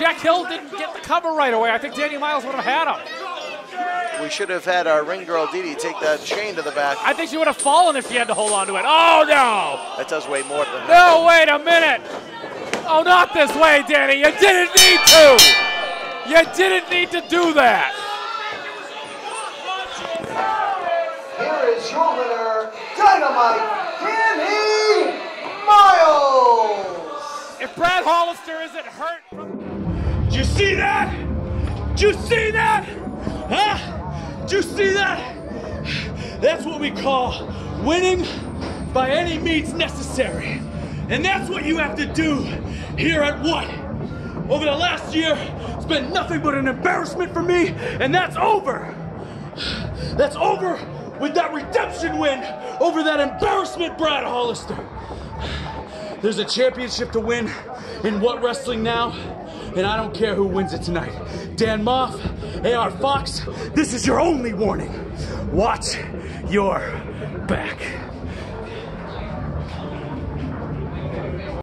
Jack Hill didn't get the cover right away. I think Danny Miles would have had him. We should have had our ring girl Didi take that chain to the back. I think she would have fallen if she had to hold on to it. Oh, no. That does weigh more than No, wait a minute. Oh, not this way, Danny. You didn't need to. You didn't need to do that. Here is your winner, Dynamite Danny Miles. If Brad Hollister isn't hurt from Did you see that? Did you see that? Huh? Did you see that? That's what we call winning by any means necessary. And that's what you have to do here at what? Over the last year, it's been nothing but an embarrassment for me, and that's over. That's over with that redemption win over that embarrassment, Brad Hollister. There's a championship to win in What Wrestling Now, and I don't care who wins it tonight. Dan Maff, AR Fox, this is your only warning. Watch your back.